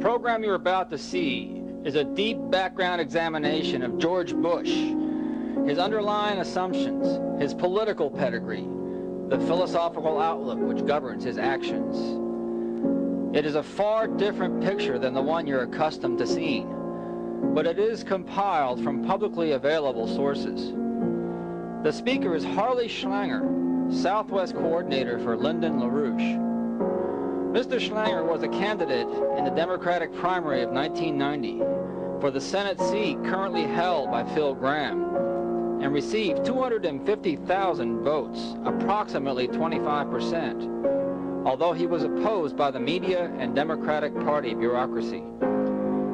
The program you're about to see is a deep background examination of George Bush, his underlying assumptions, his political pedigree, the philosophical outlook which governs his actions. It is a far different picture than the one you're accustomed to seeing, but it is compiled from publicly available sources. The speaker is Harley Schlanger, Southwest Coordinator for Lyndon LaRouche. Mr. Schlanger was a candidate in the Democratic primary of 1990 for the Senate seat currently held by Phil Gramm and received 250,000 votes, approximately 25%, although he was opposed by the media and Democratic Party bureaucracy.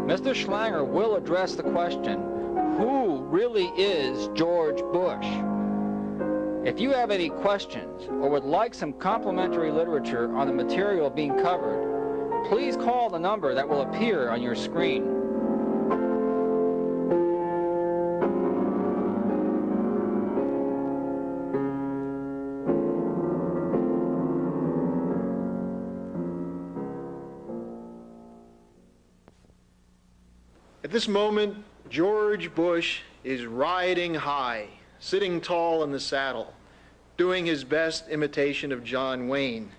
Mr. Schlanger will address the question, who really is George Bush? If you have any questions or would like some complimentary literature on the material being covered, please call the number that will appear on your screen. At this moment, George Bush is riding high sitting tall in the saddle, doing his best imitation of John Wayne.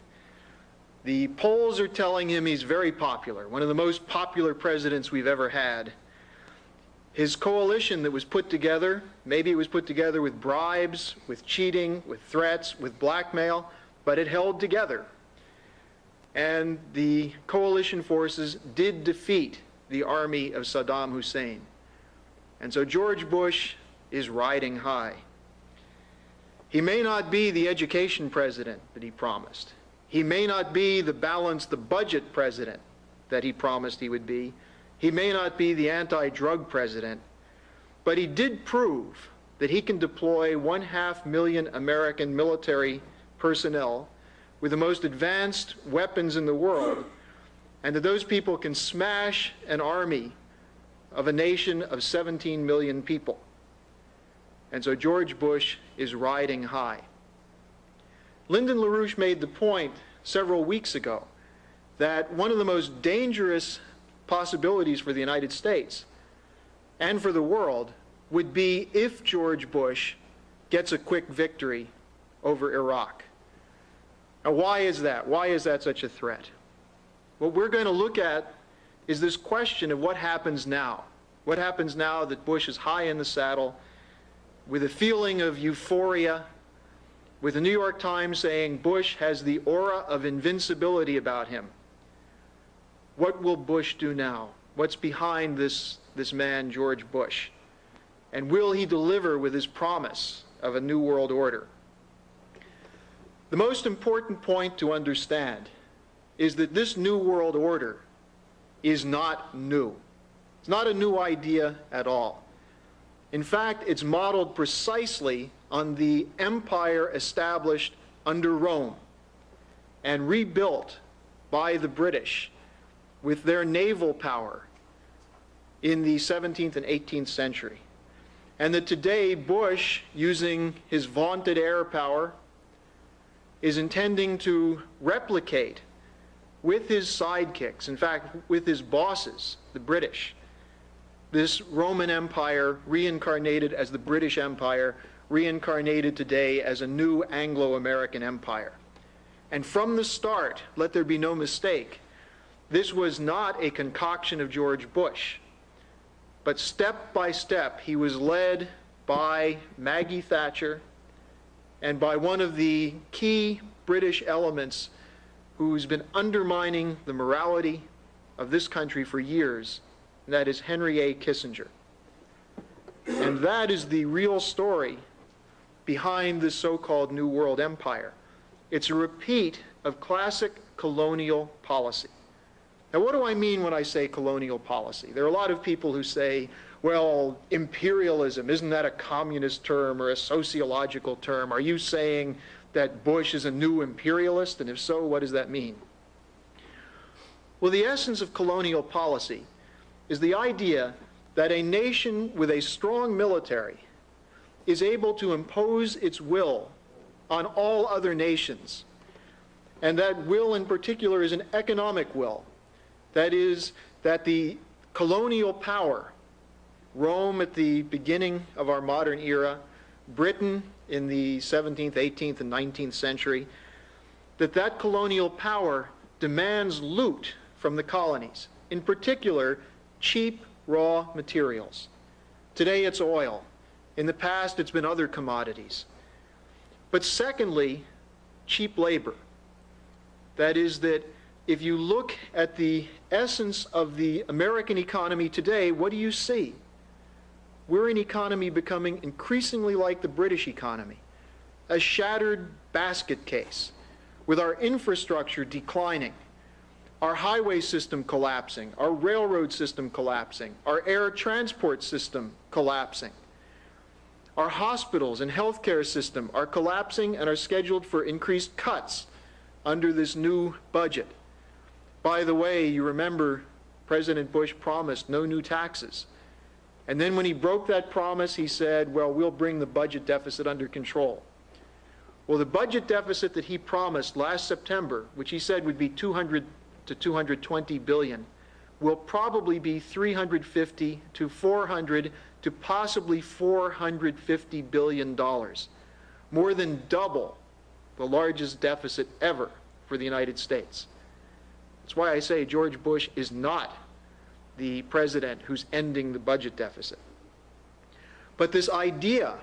The polls are telling him he's very popular, one of the most popular presidents we've ever had. His coalition that was put together, maybe it was put together with bribes, with cheating, with threats, with blackmail, but it held together. And the coalition forces did defeat the army of Saddam Hussein. And so George Bush is riding high. He may not be the education president that he promised. He may not be the balance the budget president that he promised he would be. He may not be the anti-drug president. But he did prove that he can deploy one half million American military personnel with the most advanced weapons in the world, and that those people can smash an army of a nation of 17 million people. And so George Bush is riding high. Lyndon LaRouche made the point several weeks ago that one of the most dangerous possibilities for the United States and for the world would be if George Bush gets a quick victory over Iraq. Now, why is that? Why is that such a threat? What we're going to look at is this question of what happens now. What happens now that Bush is high in the saddle with a feeling of euphoria, with the New York Times saying Bush has the aura of invincibility about him. What will Bush do now? What's behind this, this man, George Bush? And will he deliver with his promise of a new world order? The most important point to understand is that this new world order is not new. It's not a new idea at all. In fact, it's modeled precisely on the empire established under Rome and rebuilt by the British with their naval power in the 17th and 18th century. And that today, Bush, using his vaunted air power, is intending to replicate with his sidekicks, in fact, with his bosses, the British, this Roman Empire reincarnated as the British Empire, reincarnated today as a new Anglo American empire. And from the start, let there be no mistake, this was not a concoction of George Bush. But step by step, he was led by Maggie Thatcher and by one of the key British elements who's been undermining the morality of this country for years, and that is Henry A. Kissinger. And that is the real story behind the so-called New World Empire. It's a repeat of classic colonial policy. Now, what do I mean when I say colonial policy? There are a lot of people who say, well, imperialism, isn't that a communist term or a sociological term? Are you saying that Bush is a new imperialist? And if so, what does that mean? Well, the essence of colonial policy is the idea that a nation with a strong military is able to impose its will on all other nations. And that will in particular is an economic will. That is, that the colonial power, Rome at the beginning of our modern era, Britain in the 17th, 18th, and 19th century, that that colonial power demands loot from the colonies, in particular, cheap raw materials. Today it's oil. In the past, it's been other commodities. But secondly, cheap labor. That is, that if you look at the essence of the American economy today, what do you see? We're an economy becoming increasingly like the British economy, a shattered basket case, with our infrastructure declining, our highway system collapsing, our railroad system collapsing, our air transport system collapsing. Our hospitals and healthcare system are collapsing and are scheduled for increased cuts under this new budget. By the way, you remember President Bush promised no new taxes. And then when he broke that promise, he said, well, we'll bring the budget deficit under control. Well, the budget deficit that he promised last September, which he said would be 200 to 220 billion, will probably be 350 to 400 to possibly 450 billion dollars, more than double the largest deficit ever for the United States. That's why I say George Bush is not the president who's ending the budget deficit. But this idea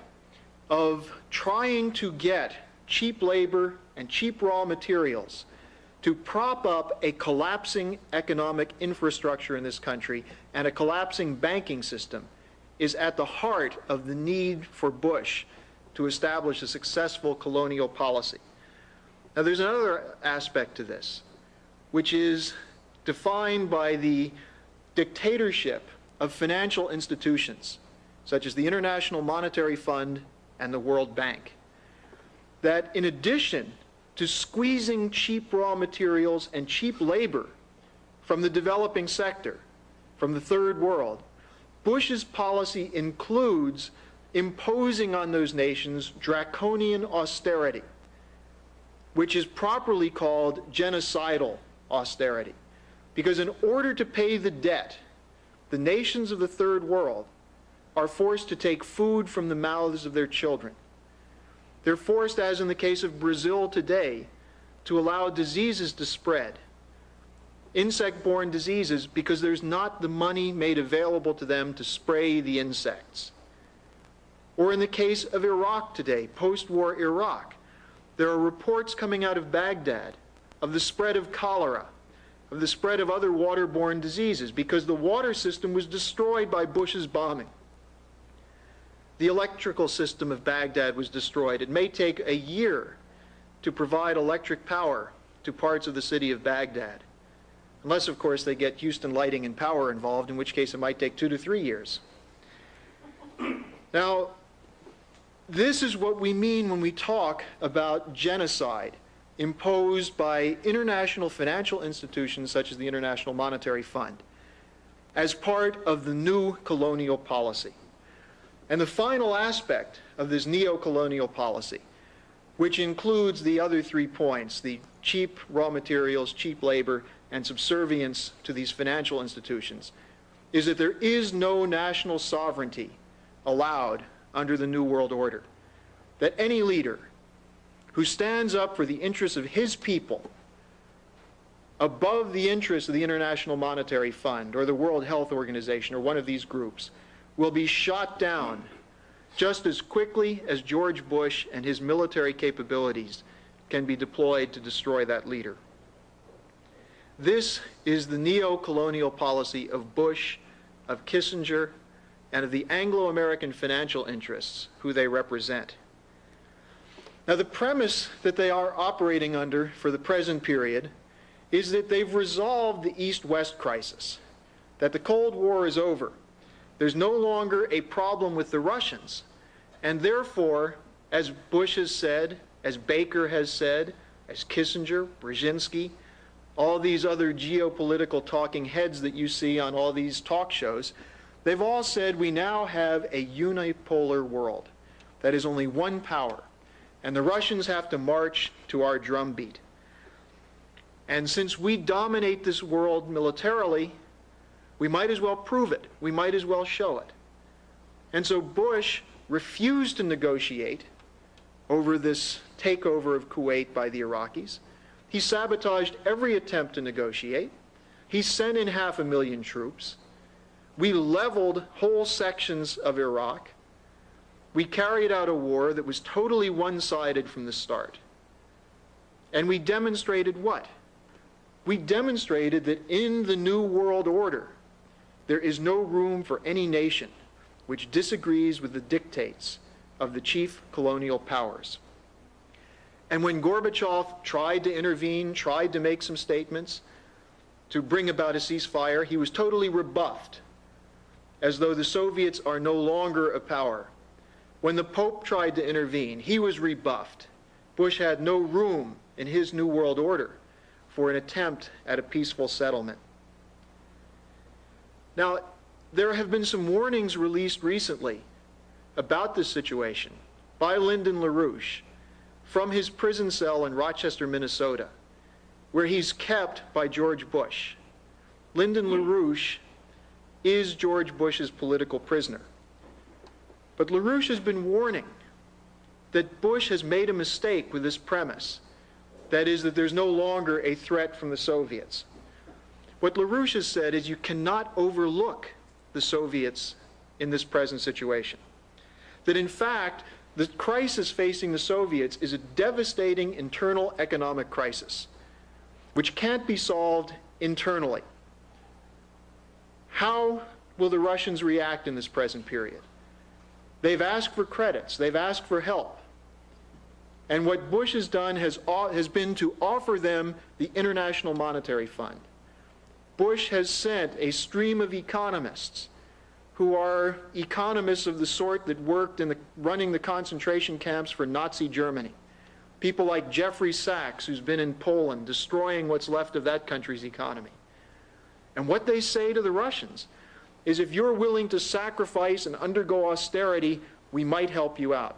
of trying to get cheap labor and cheap raw materials to prop up a collapsing economic infrastructure in this country and a collapsing banking system is at the heart of the need for Bush to establish a successful colonial policy. Now, there's another aspect to this, which is defined by the dictatorship of financial institutions, such as the International Monetary Fund and the World Bank. That in addition to squeezing cheap raw materials and cheap labor from the developing sector, from the third world. Bush's policy includes imposing on those nations draconian austerity, which is properly called genocidal austerity. Because in order to pay the debt, the nations of the third world are forced to take food from the mouths of their children. They're forced, as in the case of Brazil today, to allow diseases to spread, insect borne diseases, because there's not the money made available to them to spray the insects. Or in the case of Iraq today, post war Iraq, there are reports coming out of Baghdad of the spread of cholera, of the spread of other waterborne diseases, because the water system was destroyed by Bush's bombing. The electrical system of Baghdad was destroyed. It may take a year to provide electric power to parts of the city of Baghdad. Unless, of course, they get Houston Lighting and Power involved, in which case it might take two to three years. Now, this is what we mean when we talk about genocide imposed by international financial institutions such as the International Monetary Fund as part of the new colonial policy. And the final aspect of this neo-colonial policy, which includes the other three points, the cheap raw materials, cheap labor, and subservience to these financial institutions, is that there is no national sovereignty allowed under the New World Order. That any leader who stands up for the interests of his people above the interests of the International Monetary Fund or the World Health Organization or one of these groups will be shot down just as quickly as George Bush and his military capabilities can be deployed to destroy that leader. This is the neo-colonial policy of Bush, of Kissinger, and of the Anglo-American financial interests who they represent. Now, the premise that they are operating under for the present period is that they've resolved the East-West crisis, that the Cold War is over, there's no longer a problem with the Russians. And therefore, as Bush has said, as Baker has said, as Kissinger, Brzezinski, all these other geopolitical talking heads that you see on all these talk shows, they've all said we now have a unipolar world. That is only one power. And the Russians have to march to our drumbeat. And since we dominate this world militarily, we might as well prove it. We might as well show it. And so Bush refused to negotiate over this takeover of Kuwait by the Iraqis. He sabotaged every attempt to negotiate. He sent in half a million troops. We leveled whole sections of Iraq. We carried out a war that was totally one sided from the start. And we demonstrated what? We demonstrated that in the New World Order, there is no room for any nation which disagrees with the dictates of the chief colonial powers. And when Gorbachev tried to intervene, tried to make some statements to bring about a ceasefire, he was totally rebuffed, as though the Soviets are no longer a power. When the Pope tried to intervene, he was rebuffed. Bush had no room in his New World Order for an attempt at a peaceful settlement. Now, there have been some warnings released recently about this situation by Lyndon LaRouche from his prison cell in Rochester, Minnesota, where he's kept by George Bush. Lyndon LaRouche is George Bush's political prisoner. But LaRouche has been warning that Bush has made a mistake with this premise. That is, that there's no longer a threat from the Soviets. What LaRouche has said is you cannot overlook the Soviets in this present situation. That in fact, the crisis facing the Soviets is a devastating internal economic crisis, which can't be solved internally. How will the Russians react in this present period? They've asked for credits, they've asked for help. And what Bush has done has, has been to offer them the International Monetary Fund. Bush has sent a stream of economists who are economists of the sort that worked in the, running the concentration camps for Nazi Germany. People like Jeffrey Sachs, who's been in Poland, destroying what's left of that country's economy. And what they say to the Russians is if you're willing to sacrifice and undergo austerity, we might help you out.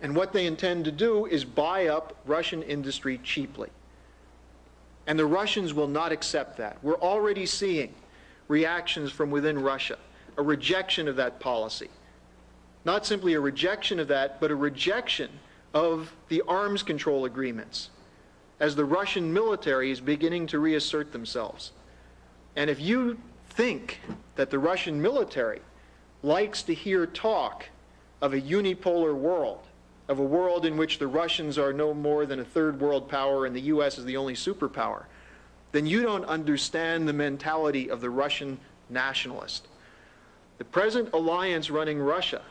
And what they intend to do is buy up Russian industry cheaply. And the Russians will not accept that. We're already seeing reactions from within Russia, a rejection of that policy. Not simply a rejection of that, but a rejection of the arms control agreements as the Russian military is beginning to reassert themselves. And if you think that the Russian military likes to hear talk of a unipolar world, of a world in which the Russians are no more than a third world power and the U.S. is the only superpower, then you don't understand the mentality of the Russian nationalist. The present alliance running Russia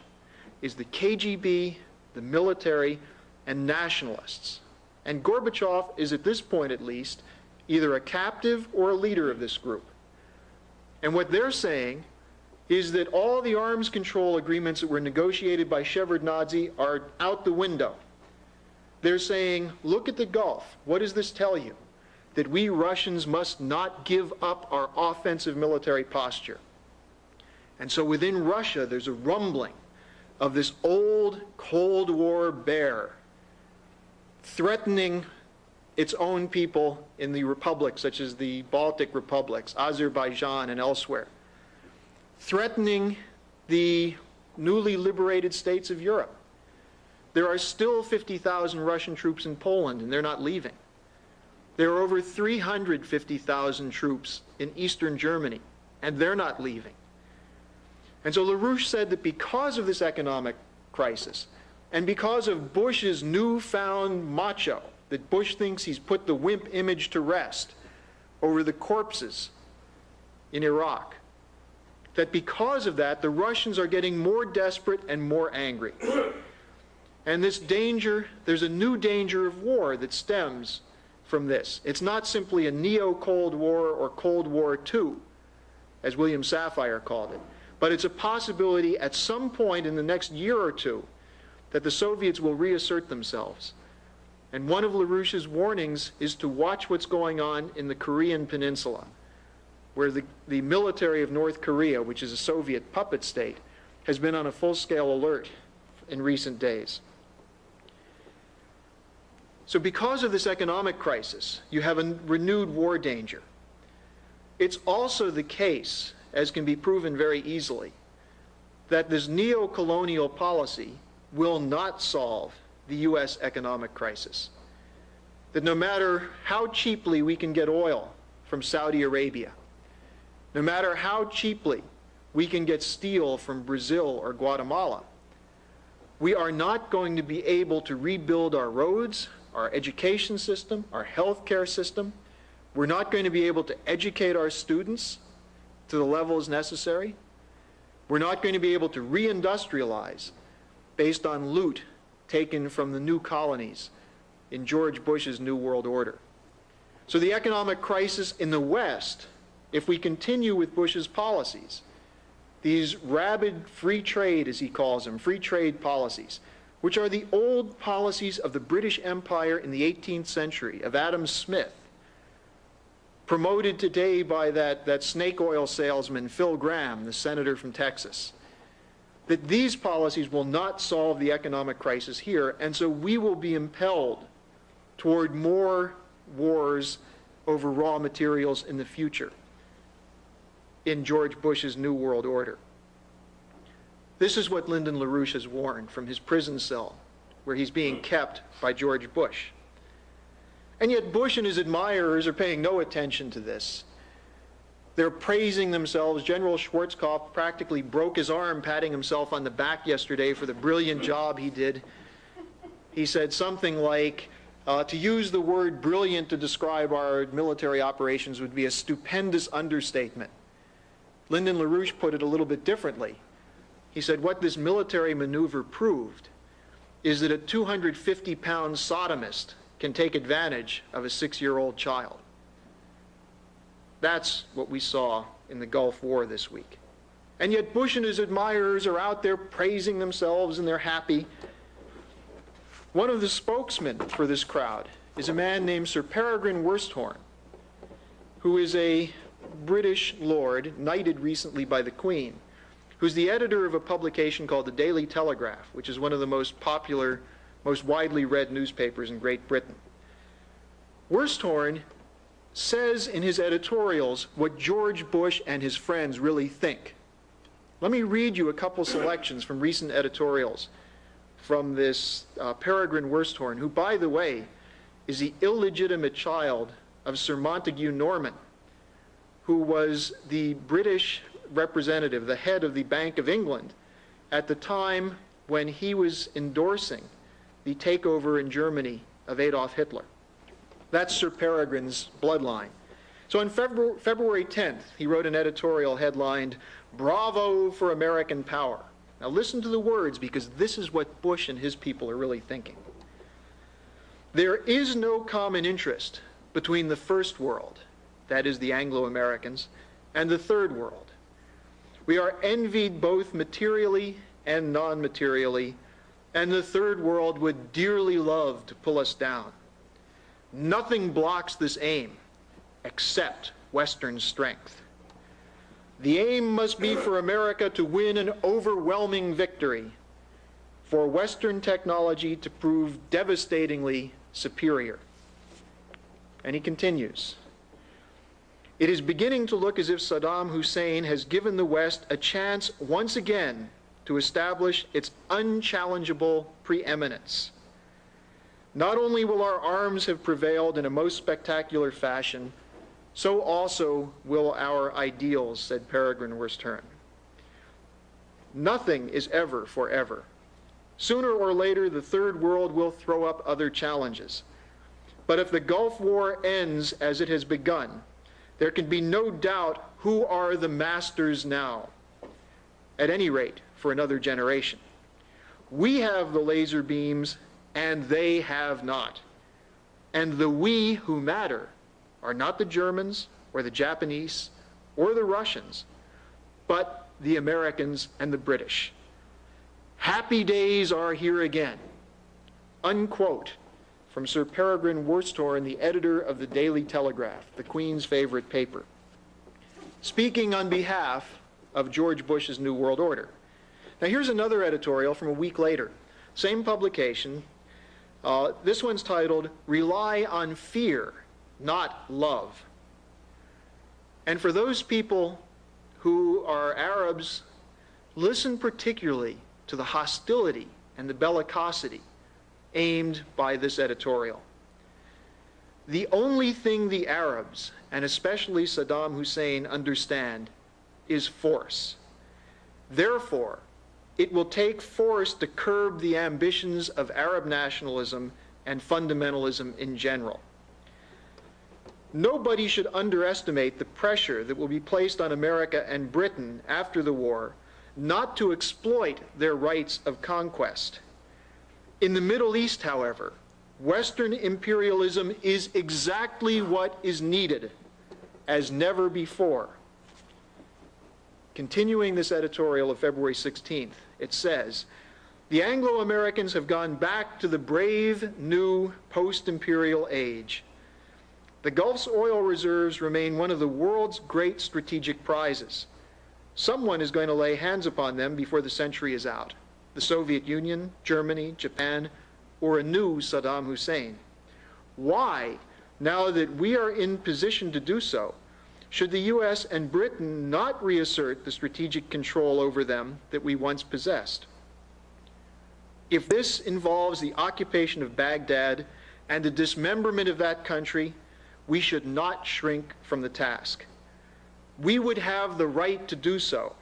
is the KGB, the military, and nationalists. And Gorbachev is, at this point at least, either a captive or a leader of this group. And what they're saying is that all the arms control agreements that were negotiated by Shevardnadze are out the window. They're saying, look at the Gulf. What does this tell you? That we Russians must not give up our offensive military posture. And so within Russia, there's a rumbling of this old Cold War bear threatening its own people in the republics, such as the Baltic republics, Azerbaijan, and elsewhere threatening the newly liberated states of Europe. There are still 50,000 Russian troops in Poland, and they're not leaving. There are over 350,000 troops in eastern Germany, and they're not leaving. And so LaRouche said that because of this economic crisis, and because of Bush's newfound macho, that Bush thinks he's put the wimp image to rest over the corpses in Iraq, that because of that, the Russians are getting more desperate and more angry. And this danger, there's a new danger of war that stems from this. It's not simply a neo Cold War or Cold War II, as William Safire called it, but it's a possibility at some point in the next year or two that the Soviets will reassert themselves. And one of LaRouche's warnings is to watch what's going on in the Korean Peninsula where the, the military of North Korea, which is a Soviet puppet state, has been on a full scale alert in recent days. So, because of this economic crisis, you have a renewed war danger. It's also the case, as can be proven very easily, that this neo colonial policy will not solve the U.S. economic crisis. That no matter how cheaply we can get oil from Saudi Arabia, no matter how cheaply we can get steel from Brazil or Guatemala, we are not going to be able to rebuild our roads, our education system, our healthcare system. We're not going to be able to educate our students to the levels necessary. We're not going to be able to reindustrialize based on loot taken from the new colonies in George Bush's New World Order. So the economic crisis in the West, if we continue with Bush's policies, these rabid free trade, as he calls them, free trade policies, which are the old policies of the British Empire in the 18th century, of Adam Smith, promoted today by that, that snake oil salesman, Phil Gramm, the senator from Texas, that these policies will not solve the economic crisis here, and so we will be impelled toward more wars over raw materials in the future in George Bush's New World Order. This is what Lyndon LaRouche has warned from his prison cell, where he's being kept by George Bush. And yet, Bush and his admirers are paying no attention to this. They're praising themselves. General Schwarzkopf practically broke his arm patting himself on the back yesterday for the brilliant job he did. He said something like, uh, to use the word brilliant to describe our military operations would be a stupendous understatement. Lyndon LaRouche put it a little bit differently. He said what this military maneuver proved is that a 250 pound sodomist can take advantage of a six year old child. That's what we saw in the Gulf War this week. And yet, Bush and his admirers are out there praising themselves and they're happy. One of the spokesmen for this crowd is a man named Sir Peregrine Worsthorne, who is a British lord knighted recently by the Queen who's the editor of a publication called the Daily Telegraph, which is one of the most popular, most widely read newspapers in Great Britain. Worsthorne says in his editorials what George Bush and his friends really think. Let me read you a couple selections from recent editorials from this uh, Peregrine Worsthorne, who, by the way, is the illegitimate child of Sir Montagu Norman, who was the British representative, the head of the Bank of England, at the time when he was endorsing the takeover in Germany of Adolf Hitler. That's Sir Peregrine's bloodline. So on February, February 10th, he wrote an editorial headlined, Bravo for American Power. Now listen to the words because this is what Bush and his people are really thinking. There is no common interest between the first world, that is the Anglo Americans, and the third world, we are envied both materially and non materially, and the third world would dearly love to pull us down. Nothing blocks this aim except Western strength. The aim must be for America to win an overwhelming victory, for Western technology to prove devastatingly superior. And he continues. It is beginning to look as if Saddam Hussein has given the West a chance once again to establish its unchallengeable preeminence. Not only will our arms have prevailed in a most spectacular fashion, so also will our ideals, said Peregrine Worsthorne. Nothing is ever forever. Sooner or later, the Third World will throw up other challenges. But if the Gulf War ends as it has begun, there can be no doubt who are the masters now, at any rate, for another generation. We have the laser beams, and they have not. And the we who matter are not the Germans or the Japanese or the Russians, but the Americans and the British. Happy days are here again. Unquote from Sir Peregrine Worsthorne, the editor of the Daily Telegraph, the Queen's favorite paper, speaking on behalf of George Bush's New World Order. Now, here's another editorial from a week later, same publication, Uh, this one's titled Rely on Fear, Not Love. And for those people who are Arabs, listen particularly to the hostility and the bellicosity aimed by this editorial. The only thing the Arabs, and especially Saddam Hussein, understand is force. Therefore, it will take force to curb the ambitions of Arab nationalism and fundamentalism in general. Nobody should underestimate the pressure that will be placed on America and Britain after the war not to exploit their rights of conquest. In the Middle East, however, Western imperialism is exactly what is needed as never before. Continuing this editorial of February 16th, it says, the Anglo-Americans have gone back to the brave new post-imperial age. The Gulf's oil reserves remain one of the world's great strategic prizes. Someone is going to lay hands upon them before the century is out. The Soviet Union, Germany, Japan, or a new Saddam Hussein. Why, now that we are in position to do so, should the U.S. and Britain not reassert the strategic control over them that we once possessed? If this involves the occupation of Baghdad and the dismemberment of that country, we should not shrink from the task. We would have the right to do so,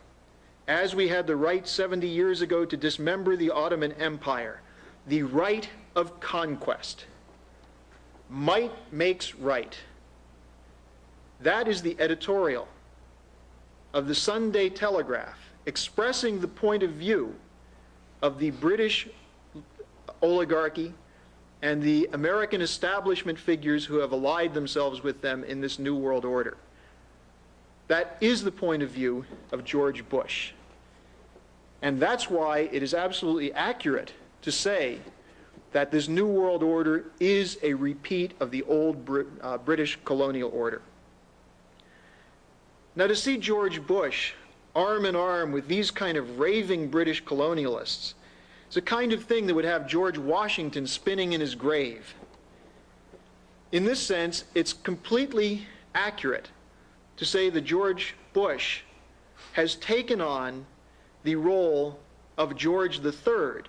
as we had the right 70 years ago to dismember the Ottoman Empire, the right of conquest. Might makes right. That is the editorial of the Sunday Telegraph expressing the point of view of the British oligarchy and the American establishment figures who have allied themselves with them in this New World Order. That is the point of view of George Bush. And that's why it is absolutely accurate to say that this New World Order is a repeat of the old Br uh, British colonial order. Now, to see George Bush arm in arm with these kind of raving British colonialists is a kind of thing that would have George Washington spinning in his grave. In this sense, it's completely accurate to say that George Bush has taken on the role of George III,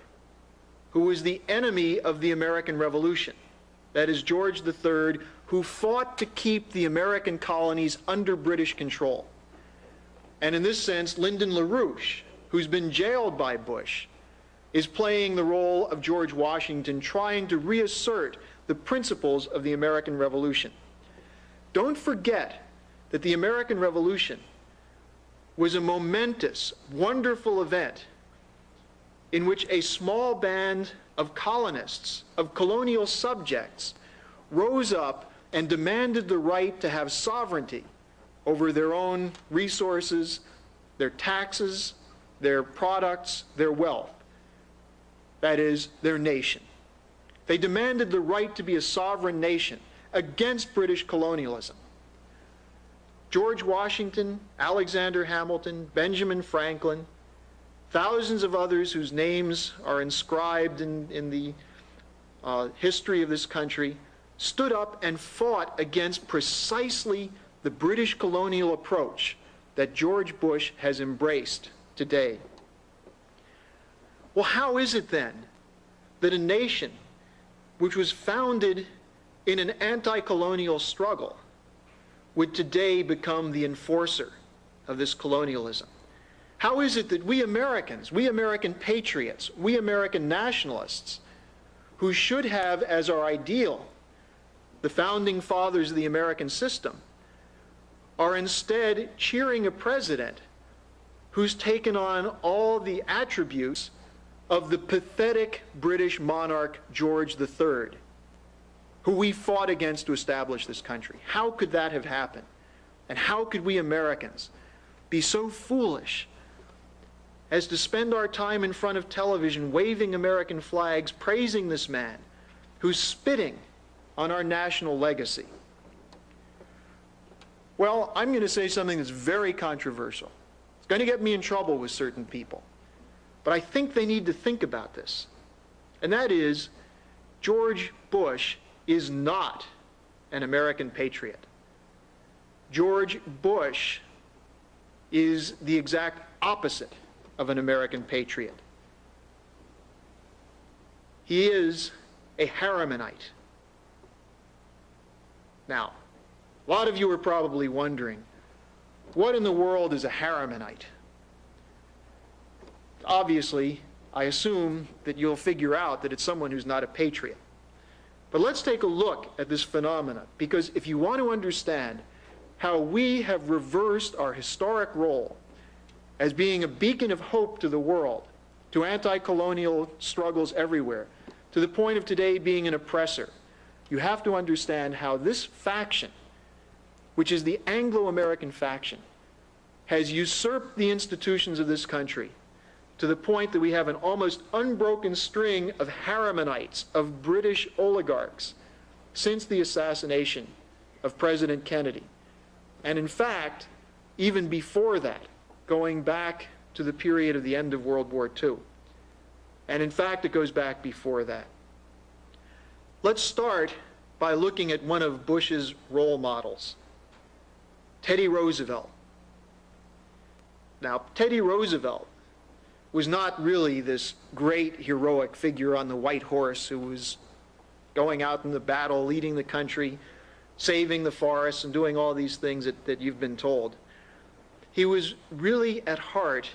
who was the enemy of the American Revolution. That is George III, who fought to keep the American colonies under British control. And in this sense, Lyndon LaRouche, who's been jailed by Bush, is playing the role of George Washington, trying to reassert the principles of the American Revolution. Don't forget that the American Revolution was a momentous, wonderful event in which a small band of colonists, of colonial subjects, rose up and demanded the right to have sovereignty over their own resources, their taxes, their products, their wealth. That is, their nation. They demanded the right to be a sovereign nation against British colonialism. George Washington, Alexander Hamilton, Benjamin Franklin, thousands of others whose names are inscribed in, in the uh, history of this country stood up and fought against precisely the British colonial approach that George Bush has embraced today. Well, how is it then that a nation which was founded in an anti-colonial struggle would today become the enforcer of this colonialism? How is it that we Americans, we American patriots, we American nationalists, who should have as our ideal the founding fathers of the American system, are instead cheering a president who's taken on all the attributes of the pathetic British monarch George III, who we fought against to establish this country. How could that have happened? And how could we Americans be so foolish as to spend our time in front of television waving American flags, praising this man who's spitting on our national legacy? Well, I'm going to say something that's very controversial. It's going to get me in trouble with certain people. But I think they need to think about this. And that is, George Bush is not an American patriot. George Bush is the exact opposite of an American patriot. He is a Harrimanite. Now, a lot of you are probably wondering, what in the world is a Harrimanite? Obviously, I assume that you'll figure out that it's someone who's not a patriot. But let's take a look at this phenomena, because if you want to understand how we have reversed our historic role as being a beacon of hope to the world, to anti colonial struggles everywhere, to the point of today being an oppressor, you have to understand how this faction, which is the Anglo American faction, has usurped the institutions of this country to the point that we have an almost unbroken string of Harrimanites, of British oligarchs, since the assassination of President Kennedy. And in fact, even before that, going back to the period of the end of World War II. And in fact, it goes back before that. Let's start by looking at one of Bush's role models, Teddy Roosevelt. Now, Teddy Roosevelt was not really this great heroic figure on the white horse who was going out in the battle, leading the country, saving the forests, and doing all these things that, that you've been told. He was really, at heart,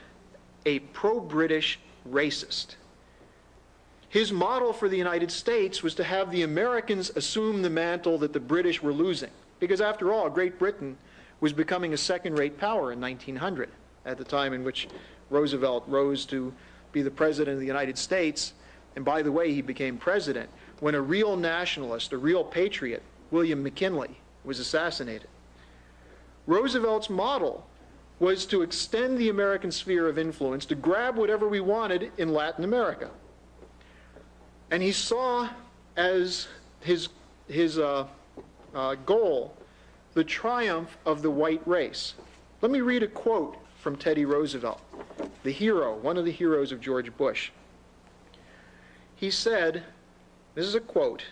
a pro British racist. His model for the United States was to have the Americans assume the mantle that the British were losing. Because, after all, Great Britain was becoming a second rate power in 1900, at the time in which Roosevelt rose to be the president of the United States. And by the way, he became president when a real nationalist, a real patriot, William McKinley, was assassinated. Roosevelt's model was to extend the American sphere of influence, to grab whatever we wanted in Latin America. And he saw as his, his uh, uh, goal the triumph of the white race. Let me read a quote from Teddy Roosevelt, the hero, one of the heroes of George Bush. He said, this is a quote,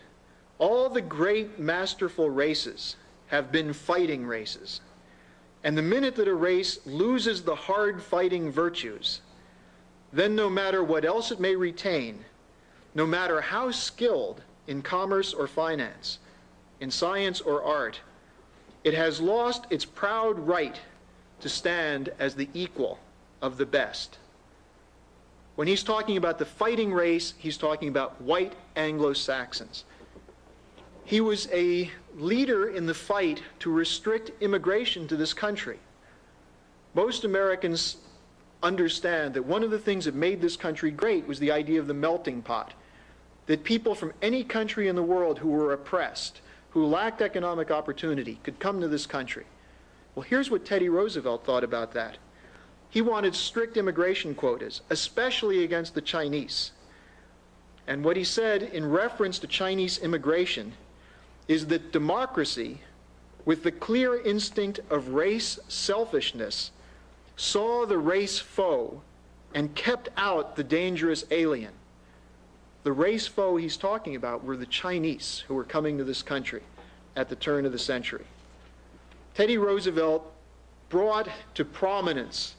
all the great masterful races have been fighting races. And the minute that a race loses the hard fighting virtues, then no matter what else it may retain, no matter how skilled in commerce or finance, in science or art, it has lost its proud right to stand as the equal of the best. When he's talking about the fighting race, he's talking about white Anglo Saxons. He was a leader in the fight to restrict immigration to this country. Most Americans understand that one of the things that made this country great was the idea of the melting pot. That people from any country in the world who were oppressed, who lacked economic opportunity, could come to this country. Well, here's what Teddy Roosevelt thought about that. He wanted strict immigration quotas, especially against the Chinese. And what he said in reference to Chinese immigration is that democracy, with the clear instinct of race selfishness, saw the race foe and kept out the dangerous alien. The race foe he's talking about were the Chinese who were coming to this country at the turn of the century. Teddy Roosevelt brought to prominence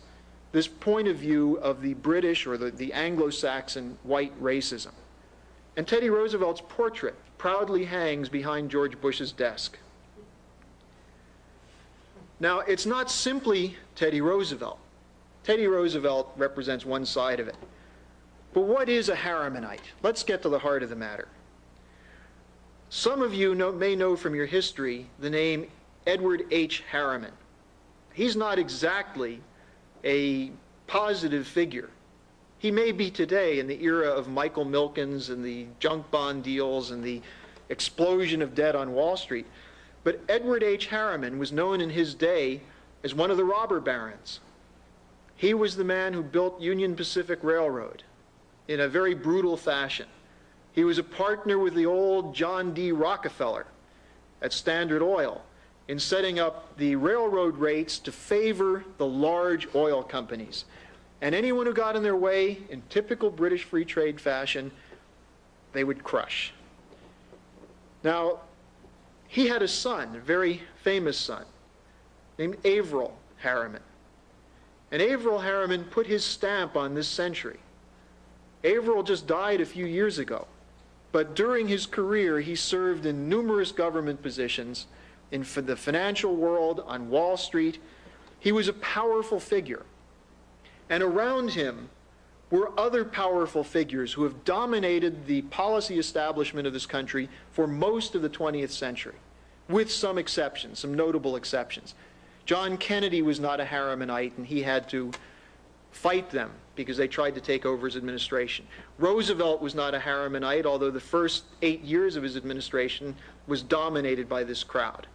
this point of view of the British or the, the Anglo Saxon white racism. And Teddy Roosevelt's portrait proudly hangs behind George Bush's desk. Now, it's not simply Teddy Roosevelt. Teddy Roosevelt represents one side of it. But what is a Harrimanite? Let's get to the heart of the matter. Some of you know, may know from your history the name Edward H. Harriman. He's not exactly a positive figure. He may be today in the era of Michael Milkens and the junk bond deals and the explosion of debt on Wall Street. But Edward H. Harriman was known in his day as one of the robber barons. He was the man who built Union Pacific Railroad in a very brutal fashion. He was a partner with the old John D. Rockefeller at Standard Oil in setting up the railroad rates to favor the large oil companies. And anyone who got in their way, in typical British free trade fashion, they would crush. Now, he had a son, a very famous son, named Averell Harriman. And Averell Harriman put his stamp on this century. Averell just died a few years ago, but during his career, he served in numerous government positions in the financial world, on Wall Street. He was a powerful figure. And around him were other powerful figures who have dominated the policy establishment of this country for most of the 20th century, with some exceptions, some notable exceptions. John Kennedy was not a Harrimanite, and he had to fight them because they tried to take over his administration. Roosevelt was not a Harrimanite, although the first eight years of his administration was dominated by this crowd.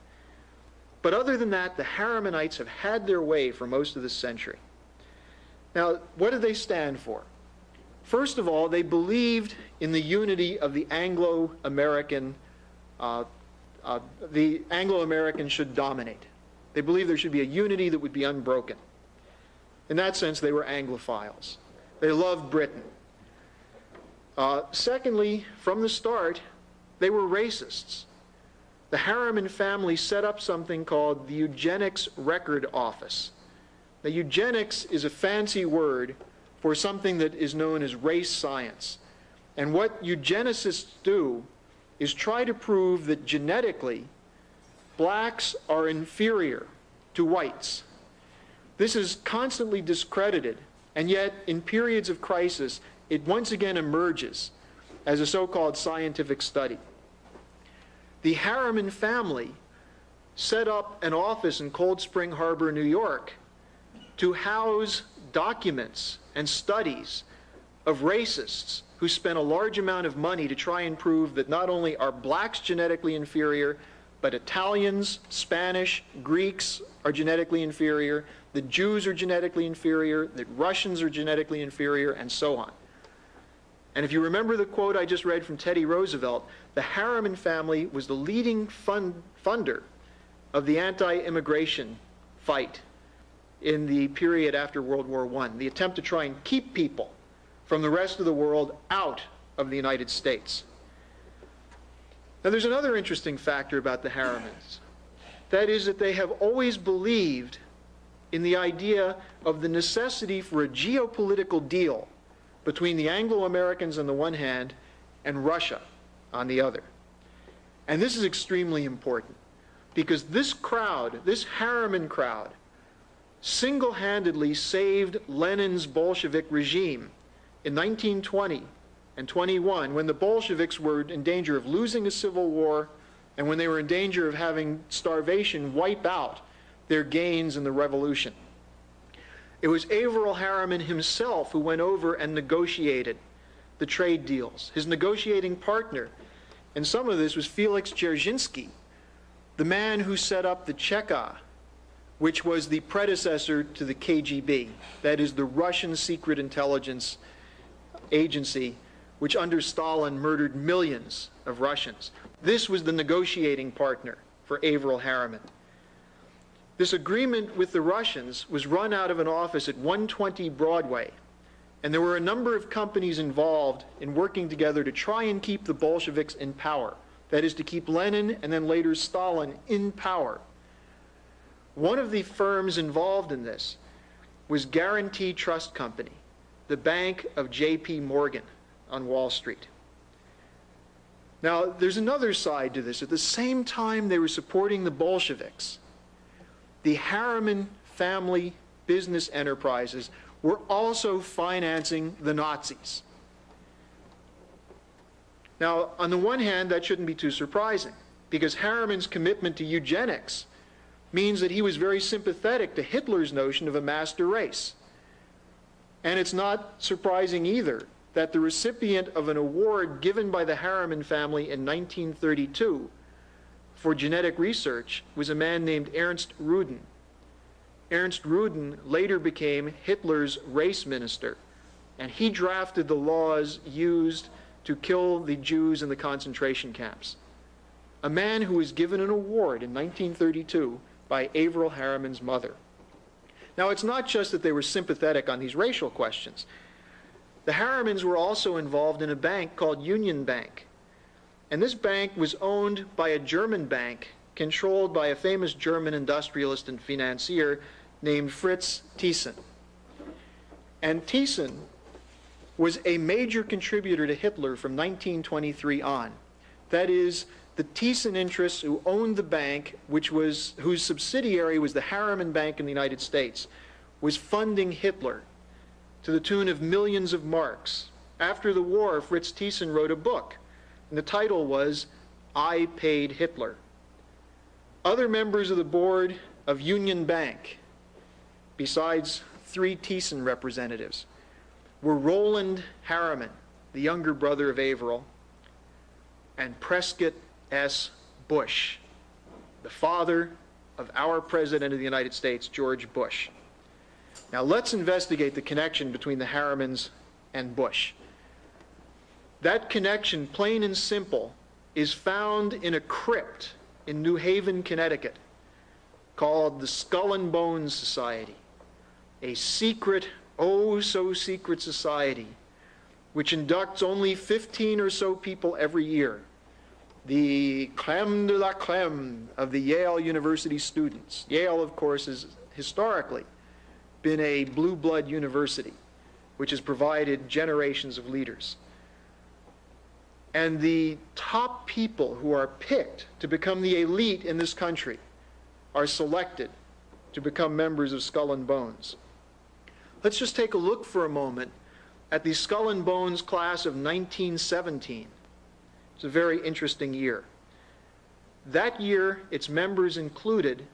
But other than that, the Harrimanites have had their way for most of this century. Now, what do they stand for? First of all, they believed in the unity of the Anglo American, uh, uh, the Anglo Americans should dominate. They believed there should be a unity that would be unbroken. In that sense, they were Anglophiles. They loved Britain. Uh, secondly, from the start, they were racists. The Harriman family set up something called the Eugenics Record Office. Now, eugenics is a fancy word for something that is known as race science. And what eugenicists do is try to prove that genetically, blacks are inferior to whites. This is constantly discredited, and yet in periods of crisis, it once again emerges as a so called scientific study. The Harriman family set up an office in Cold Spring Harbor, New York, to house documents and studies of racists who spent a large amount of money to try and prove that not only are blacks genetically inferior, but Italians, Spanish, Greeks are genetically inferior, the Jews are genetically inferior, that Russians are genetically inferior, and so on. And if you remember the quote I just read from Teddy Roosevelt, the Harriman family was the leading fund, funder of the anti immigration fight in the period after World War I, the attempt to try and keep people from the rest of the world out of the United States. Now, there's another interesting factor about the Harrimans. That is, that they have always believed in the idea of the necessity for a geopolitical deal between the Anglo Americans on the one hand and Russia on the other. And this is extremely important because this crowd, this Harriman crowd, single handedly saved Lenin's Bolshevik regime in 1920 and 21 when the Bolsheviks were in danger of losing a civil war and when they were in danger of having starvation wipe out their gains in the revolution. It was Averell Harriman himself who went over and negotiated the trade deals. His negotiating partner, and some of this was Felix Dzerzhinsky, the man who set up the Cheka which was the predecessor to the KGB, that is, the Russian secret intelligence agency, which under Stalin murdered millions of Russians. This was the negotiating partner for Averell Harriman. This agreement with the Russians was run out of an office at 120 Broadway, and there were a number of companies involved in working together to try and keep the Bolsheviks in power. That is, to keep Lenin and then later Stalin in power. One of the firms involved in this was Guaranty Trust Company, the bank of J.P. Morgan on Wall Street. Now, there's another side to this. At the same time they were supporting the Bolsheviks, the Harriman family business enterprises were also financing the Nazis. Now, on the one hand, that shouldn't be too surprising, because Harriman's commitment to eugenics means that he was very sympathetic to Hitler's notion of a master race. And it's not surprising either that the recipient of an award given by the Harriman family in 1932 for genetic research was a man named Ernst Rudin. Ernst Rudin later became Hitler's race minister, and he drafted the laws used to kill the Jews in the concentration camps. A man who was given an award in 1932 by Averell Harriman's mother. Now, it's not just that they were sympathetic on these racial questions. The Harrimans were also involved in a bank called Union Bank. And this bank was owned by a German bank controlled by a famous German industrialist and financier named Fritz Thyssen. And Thyssen was a major contributor to Hitler from 1923 on. That is, the Thyssen interests who owned the bank, which was, whose subsidiary was the Harriman Bank in the United States, was funding Hitler to the tune of millions of marks. After the war, Fritz Thyssen wrote a book, and the title was I Paid Hitler. Other members of the board of Union Bank, besides three Thyssen representatives, were Roland Harriman, the younger brother of Averell, and Prescott S. Bush, the father of our President of the United States, George Bush. Now let's investigate the connection between the Harrimans and Bush. That connection, plain and simple, is found in a crypt in New Haven, Connecticut, called the Skull and Bones Society, a secret, oh so secret society, which inducts only 15 or so people every year the creme de la creme of the Yale University students. Yale, of course, has historically been a blue blood university, which has provided generations of leaders. And the top people who are picked to become the elite in this country are selected to become members of Skull and Bones. Let's just take a look for a moment at the Skull and Bones class of 1917. It's a very interesting year. That year, its members included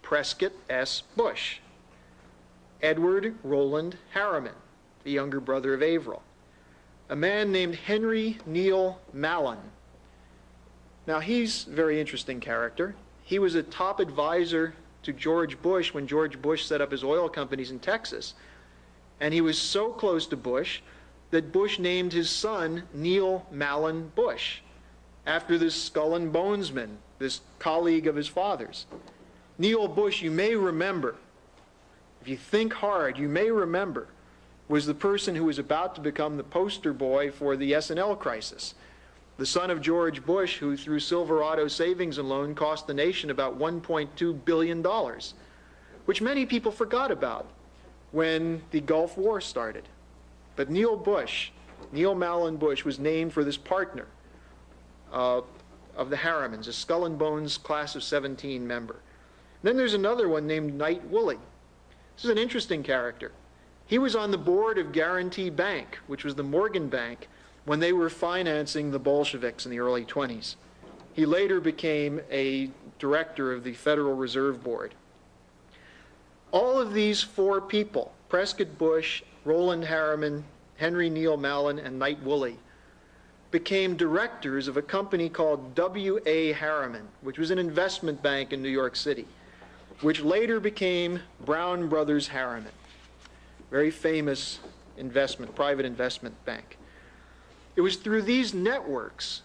Prescott S. Bush, Edward Roland Harriman, the younger brother of Averell, a man named Henry Neil Mallon. Now, he's a very interesting character. He was a top advisor to George Bush when George Bush set up his oil companies in Texas. And he was so close to Bush that Bush named his son Neil Mallon Bush after this skull and bonesman, this colleague of his father's. Neil Bush, you may remember, if you think hard, you may remember, was the person who was about to become the poster boy for the S&L crisis. The son of George Bush, who through Silverado Savings and Loan cost the nation about $1.2 billion, which many people forgot about when the Gulf War started. But Neil Bush, Neil Mallon Bush, was named for this partner uh, of the Harrimans, a skull and bones class of 17 member. Then there's another one named Knight Woolley. This is an interesting character. He was on the board of Guarantee Bank, which was the Morgan Bank, when they were financing the Bolsheviks in the early 20s. He later became a director of the Federal Reserve Board. All of these four people, Prescott Bush, Roland Harriman, Henry Neil Mallon, and Knight Woolley, became directors of a company called W.A. Harriman, which was an investment bank in New York City, which later became Brown Brothers Harriman, very famous investment, private investment bank. It was through these networks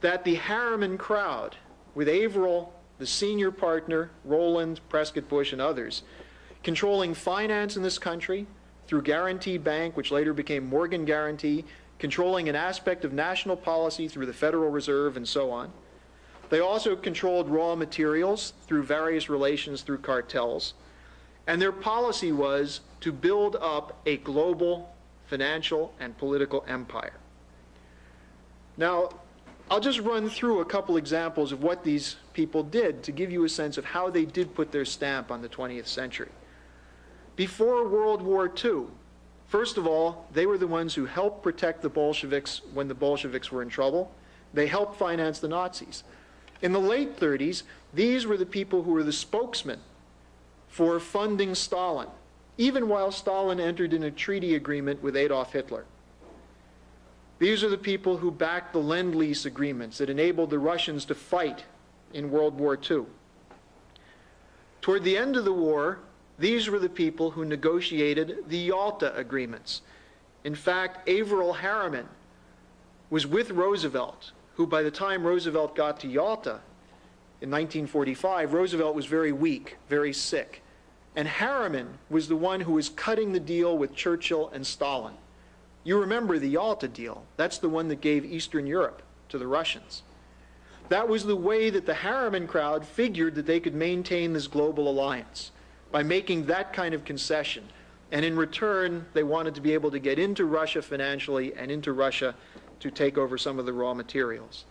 that the Harriman crowd, with Averell, the senior partner, Roland, Prescott Bush, and others, controlling finance in this country through Guarantee Bank, which later became Morgan Guaranty, controlling an aspect of national policy through the Federal Reserve and so on. They also controlled raw materials through various relations through cartels. And their policy was to build up a global financial and political empire. Now, I'll just run through a couple examples of what these people did to give you a sense of how they did put their stamp on the 20th century. Before World War II, First of all, they were the ones who helped protect the Bolsheviks when the Bolsheviks were in trouble. They helped finance the Nazis. In the late 30s, these were the people who were the spokesmen for funding Stalin, even while Stalin entered in a treaty agreement with Adolf Hitler. These are the people who backed the Lend Lease agreements that enabled the Russians to fight in World War II. Toward the end of the war, these were the people who negotiated the Yalta agreements. In fact, Averell Harriman was with Roosevelt, who by the time Roosevelt got to Yalta in 1945, Roosevelt was very weak, very sick. And Harriman was the one who was cutting the deal with Churchill and Stalin. You remember the Yalta deal. That's the one that gave Eastern Europe to the Russians. That was the way that the Harriman crowd figured that they could maintain this global alliance by making that kind of concession. And in return, they wanted to be able to get into Russia financially and into Russia to take over some of the raw materials.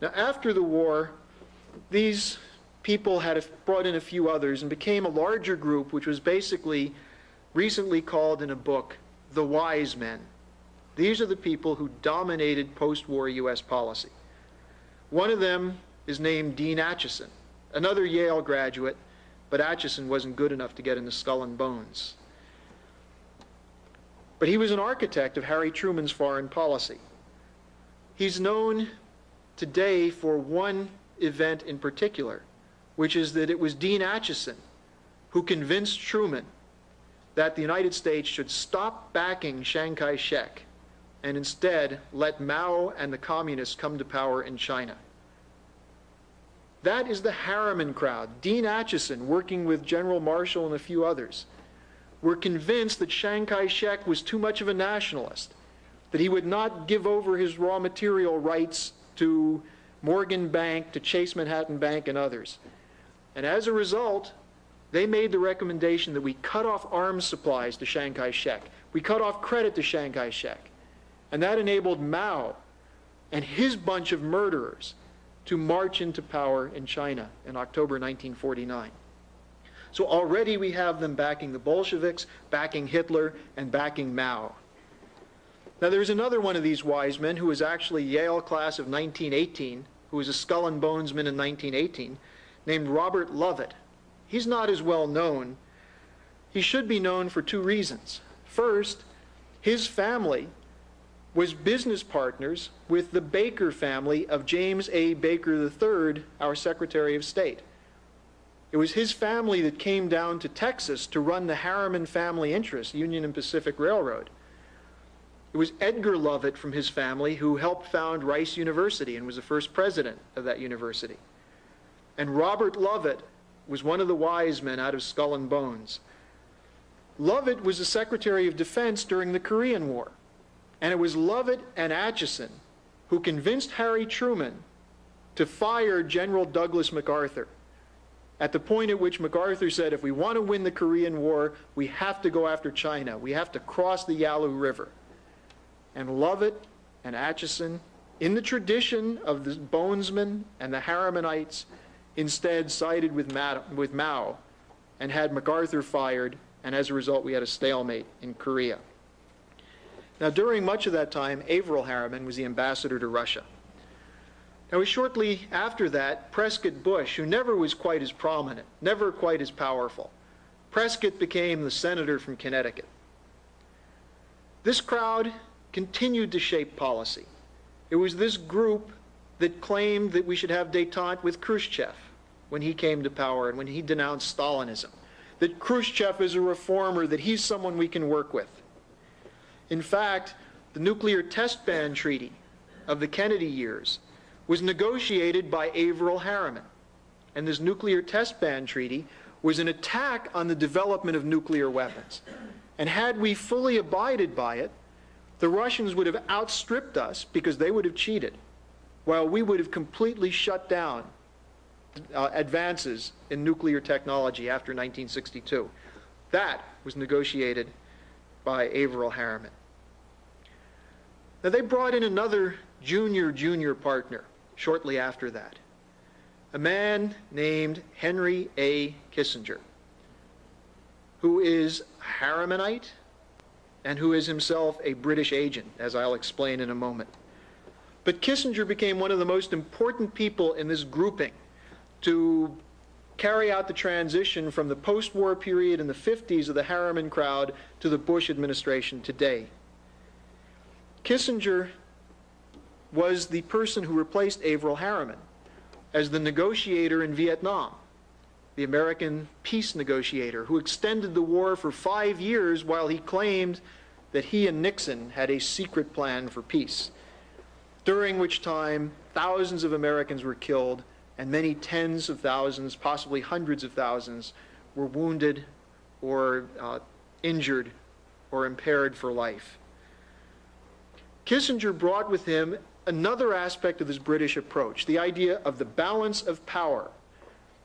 Now, after the war, these people had brought in a few others and became a larger group, which was basically recently called in a book the wise men. These are the people who dominated post war U.S. policy. One of them is named Dean Acheson, another Yale graduate, but Acheson wasn't good enough to get into Skull and Bones. But he was an architect of Harry Truman's foreign policy. He's known today for one event in particular, which is that it was Dean Acheson who convinced Truman that the United States should stop backing Chiang Kai shek and instead let Mao and the communists come to power in China. That is the Harriman crowd. Dean Acheson, working with General Marshall and a few others, were convinced that Chiang Kai shek was too much of a nationalist, that he would not give over his raw material rights to Morgan Bank, to Chase Manhattan Bank, and others. And as a result, they made the recommendation that we cut off arms supplies to Chiang Kai shek. We cut off credit to Chiang Kai shek. And that enabled Mao and his bunch of murderers to march into power in China in October 1949. So already we have them backing the Bolsheviks, backing Hitler, and backing Mao. Now there's another one of these wise men who was actually Yale class of 1918, who was a skull and bonesman in 1918, named Robert Lovett. He's not as well known. He should be known for two reasons. First, his family was business partners with the Baker family of James A. Baker III, our Secretary of State. It was his family that came down to Texas to run the Harriman family interest, Union and Pacific Railroad. It was Edgar Lovett from his family who helped found Rice University and was the first president of that university. And Robert Lovett was one of the wise men out of Skull and Bones. Lovett was the Secretary of Defense during the Korean War. And it was Lovett and Acheson who convinced Harry Truman to fire General Douglas MacArthur at the point at which MacArthur said, if we want to win the Korean War, we have to go after China. We have to cross the Yalu River. And Lovett and Acheson, in the tradition of the Bonesmen and the Harrimanites, instead sided with, Mao and had MacArthur fired, and as a result, we had a stalemate in Korea. Now, during much of that time, Averell Harriman was the ambassador to Russia. Now, shortly after that, Prescott Bush, who never was quite as prominent, never quite as powerful, Prescott became the senator from Connecticut. This crowd continued to shape policy. It was this group that claimed that we should have detente with Khrushchev when he came to power and when he denounced Stalinism. That Khrushchev is a reformer, that he's someone we can work with. In fact, the nuclear test ban treaty of the Kennedy years was negotiated by Averell Harriman. And this nuclear test ban treaty was an attack on the development of nuclear weapons. And had we fully abided by it, the Russians would have outstripped us because they would have cheated, while we would have completely shut down uh, advances in nuclear technology after 1962. That was negotiated by Averell Harriman. Now, they brought in another junior, junior partner shortly after that, a man named Henry A. Kissinger, who is a Harrimanite and who is himself a British agent, as I'll explain in a moment. But Kissinger became one of the most important people in this grouping to carry out the transition from the post war period in the 50s of the Harriman crowd to the Bush administration today. Kissinger was the person who replaced Averell Harriman as the negotiator in Vietnam, the American peace negotiator who extended the war for five years while he claimed that he and Nixon had a secret plan for peace, during which time thousands of Americans were killed and many tens of thousands, possibly hundreds of thousands, were wounded or uh, injured or impaired for life. Kissinger brought with him another aspect of this British approach the idea of the balance of power,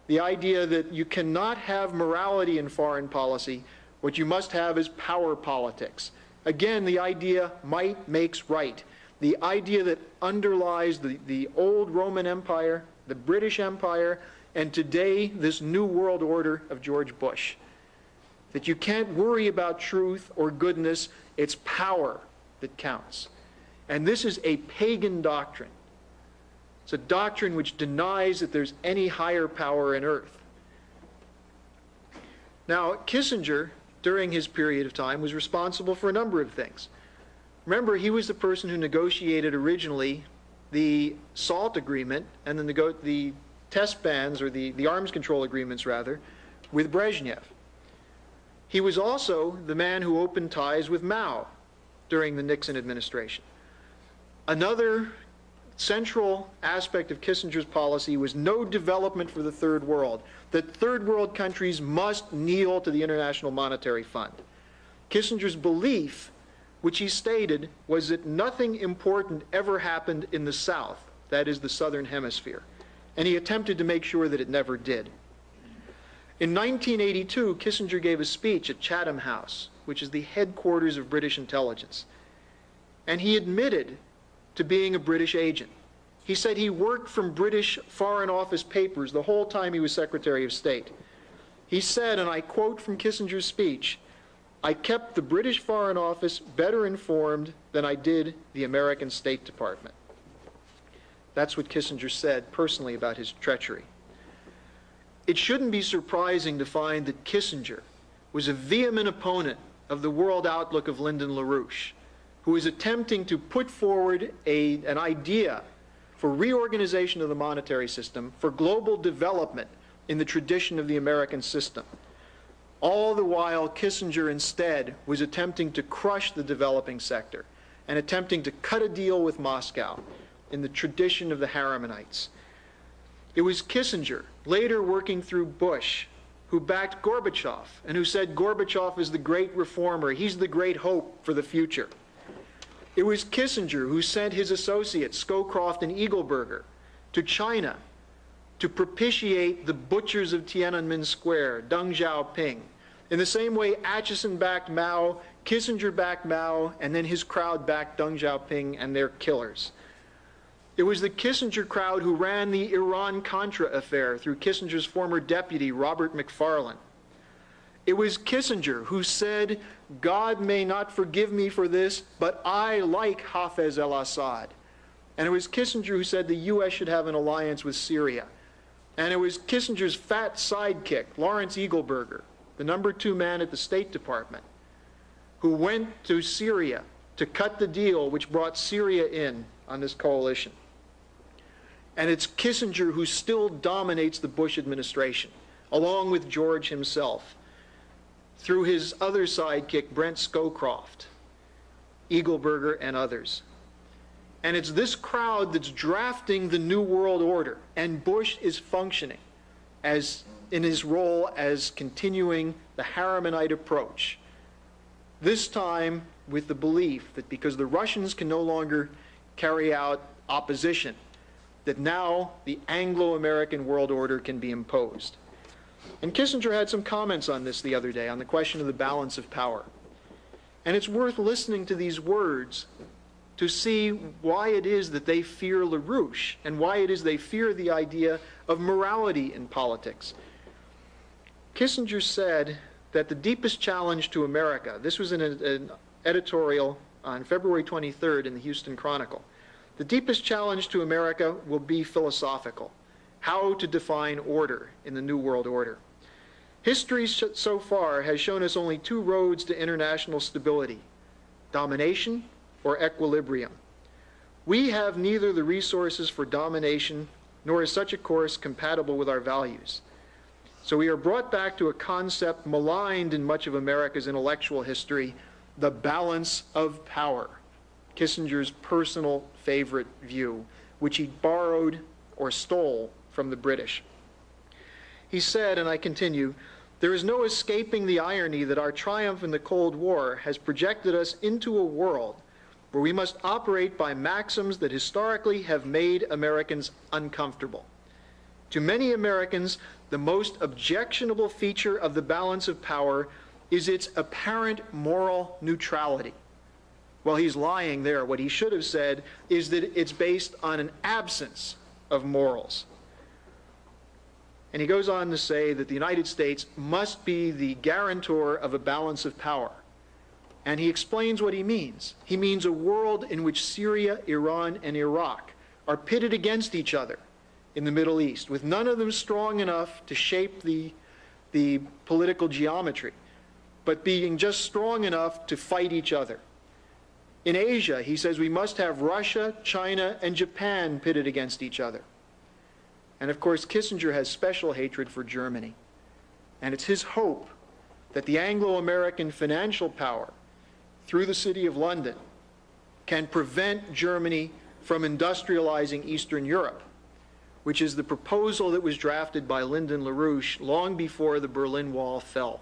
the idea that you cannot have morality in foreign policy, what you must have is power politics. Again, the idea might makes right. The idea that underlies the, the old Roman Empire, the British Empire, and today this new world order of George Bush. That you can't worry about truth or goodness, it's power that counts. And this is a pagan doctrine. It's a doctrine which denies that there's any higher power in earth. Now, Kissinger, during his period of time, was responsible for a number of things. Remember, he was the person who negotiated originally the SALT agreement and the, nego- the test bans, or the, the arms control agreements, rather, with Brezhnev. He was also the man who opened ties with Mao during the Nixon administration. Another central aspect of Kissinger's policy was no development for the third world, that third world countries must kneel to the International Monetary Fund. Kissinger's belief, which he stated, was that nothing important ever happened in the South, that is, the Southern Hemisphere, and he attempted to make sure that it never did. In 1982, Kissinger gave a speech at Chatham House, which is the headquarters of British intelligence, and he admitted to being a British agent. He said he worked from British Foreign Office papers the whole time he was Secretary of State. He said, and I quote from Kissinger's speech, I kept the British Foreign Office better informed than I did the American State Department. That's what Kissinger said personally about his treachery. It shouldn't be surprising to find that Kissinger was a vehement opponent of the world outlook of Lyndon LaRouche who is attempting to put forward a, an idea for reorganization of the monetary system, for global development in the tradition of the American system. All the while, Kissinger instead was attempting to crush the developing sector and attempting to cut a deal with Moscow in the tradition of the Harrimanites. It was Kissinger, later working through Bush, who backed Gorbachev and who said Gorbachev is the great reformer, he's the great hope for the future. It was Kissinger who sent his associates, Scowcroft and Eagleburger, to China to propitiate the butchers of Tiananmen Square, Deng Xiaoping. In the same way Acheson backed Mao, Kissinger backed Mao, and then his crowd backed Deng Xiaoping and their killers. It was the Kissinger crowd who ran the Iran Contra affair through Kissinger's former deputy, Robert McFarlane. It was Kissinger who said, God may not forgive me for this, but I like Hafez al Assad. And it was Kissinger who said the U.S. should have an alliance with Syria. And it was Kissinger's fat sidekick, Lawrence Eagleburger, the number two man at the State Department, who went to Syria to cut the deal which brought Syria in on this coalition. And it's Kissinger who still dominates the Bush administration, along with George himself through his other sidekick, Brent Scowcroft, Eagleburger, and others. And it's this crowd that's drafting the New World Order, and Bush is functioning as in his role as continuing the Harrimanite approach. This time with the belief that because the Russians can no longer carry out opposition, that now the Anglo American world order can be imposed. And Kissinger had some comments on this the other day on the question of the balance of power. And it's worth listening to these words to see why it is that they fear LaRouche and why it is they fear the idea of morality in politics. Kissinger said that the deepest challenge to America, this was in an editorial on February 23rd in the Houston Chronicle, the deepest challenge to America will be philosophical how to define order in the New World Order. History so far has shown us only two roads to international stability domination or equilibrium. We have neither the resources for domination nor is such a course compatible with our values. So we are brought back to a concept maligned in much of America's intellectual history the balance of power. Kissinger's personal favorite view, which he borrowed or stole from the British. He said, and I continue, there is no escaping the irony that our triumph in the Cold War has projected us into a world where we must operate by maxims that historically have made Americans uncomfortable. To many Americans, the most objectionable feature of the balance of power is its apparent moral neutrality. Well, he's lying there. What he should have said is that it's based on an absence of morals. And he goes on to say that the United States must be the guarantor of a balance of power. And he explains what he means. He means a world in which Syria, Iran, and Iraq are pitted against each other in the Middle East, with none of them strong enough to shape the, the political geometry, but being just strong enough to fight each other. In Asia, he says we must have Russia, China, and Japan pitted against each other. And of course, Kissinger has special hatred for Germany. And it's his hope that the Anglo American financial power through the City of London can prevent Germany from industrializing Eastern Europe, which is the proposal that was drafted by Lyndon LaRouche long before the Berlin Wall fell.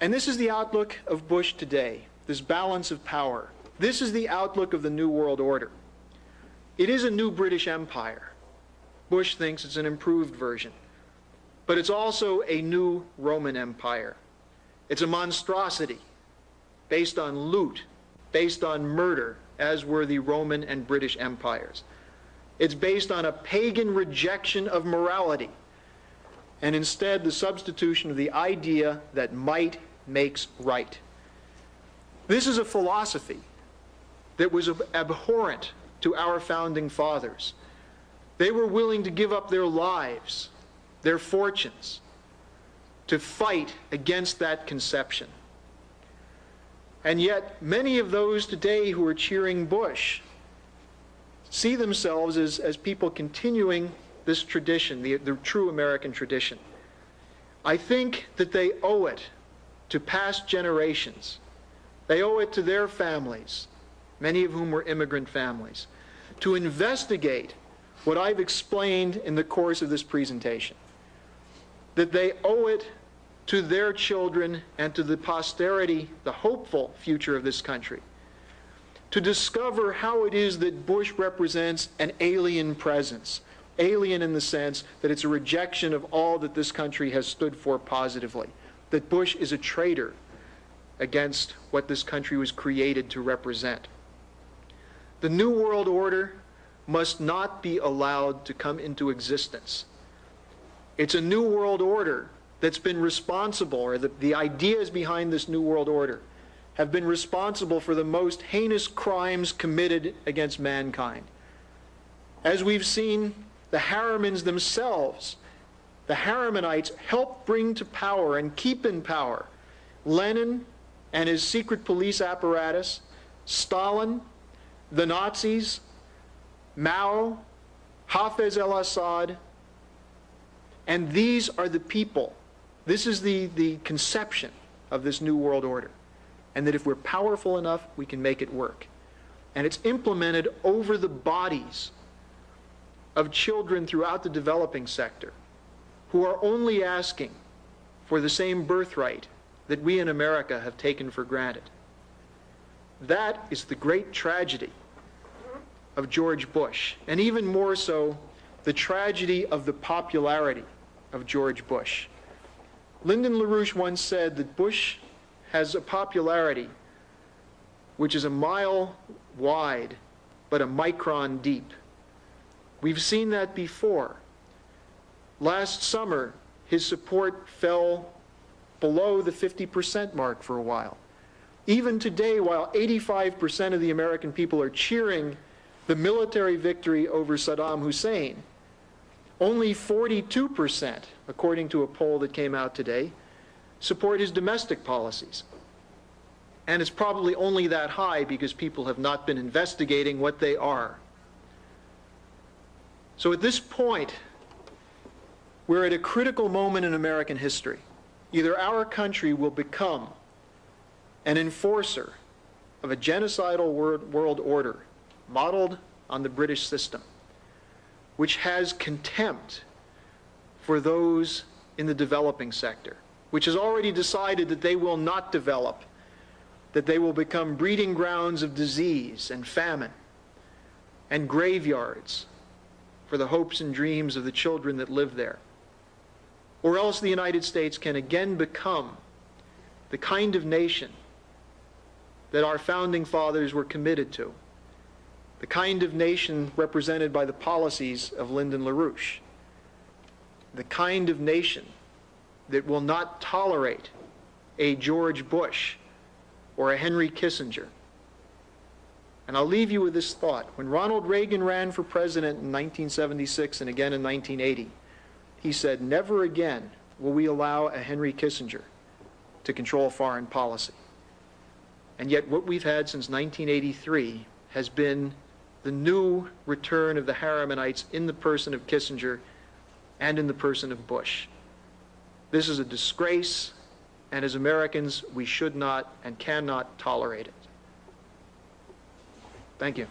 And this is the outlook of Bush today, this balance of power. This is the outlook of the New World Order. It is a new British Empire. Bush thinks it's an improved version. But it's also a new Roman Empire. It's a monstrosity based on loot, based on murder, as were the Roman and British empires. It's based on a pagan rejection of morality, and instead the substitution of the idea that might makes right. This is a philosophy that was abhorrent to our founding fathers. They were willing to give up their lives, their fortunes, to fight against that conception. And yet, many of those today who are cheering Bush see themselves as, as people continuing this tradition, the, the true American tradition. I think that they owe it to past generations. They owe it to their families, many of whom were immigrant families, to investigate what I've explained in the course of this presentation. That they owe it to their children and to the posterity, the hopeful future of this country, to discover how it is that Bush represents an alien presence. Alien in the sense that it's a rejection of all that this country has stood for positively. That Bush is a traitor against what this country was created to represent. The New World Order must not be allowed to come into existence. It's a New World Order that's been responsible, or the, the ideas behind this New World Order have been responsible for the most heinous crimes committed against mankind. As we've seen, the Harrimans themselves, the Harrimanites, helped bring to power and keep in power Lenin and his secret police apparatus, Stalin, the Nazis, Mao, Hafez al Assad, and these are the people this is the, the conception of this New World Order. And that if we're powerful enough, we can make it work. And it's implemented over the bodies of children throughout the developing sector who are only asking for the same birthright that we in America have taken for granted. That is the great tragedy of George Bush, and even more so, the tragedy of the popularity of George Bush. Lyndon LaRouche once said that Bush has a popularity which is a mile wide but a micron deep. We've seen that before. Last summer, his support fell below the 50% mark for a while. Even today, while 85% of the American people are cheering the military victory over Saddam Hussein, only 42%, according to a poll that came out today, support his domestic policies. And it's probably only that high because people have not been investigating what they are. So at this point, we're at a critical moment in American history. Either our country will become an enforcer of a genocidal world order modeled on the British system which has contempt for those in the developing sector, which has already decided that they will not develop that they will become breeding grounds of disease and famine and graveyards for the hopes and dreams of the children that live there. Or else the United States can again become the kind of nation that our founding fathers were committed to, the kind of nation represented by the policies of Lyndon LaRouche, the kind of nation that will not tolerate a George Bush or a Henry Kissinger. And I'll leave you with this thought. When Ronald Reagan ran for president in 1976 and again in 1980, he said, Never again will we allow a Henry Kissinger to control foreign policy. And yet, what we've had since 1983 has been the new return of the Harrimanites in the person of Kissinger and in the person of Bush. This is a disgrace, and as Americans, we should not and cannot tolerate it. Thank you.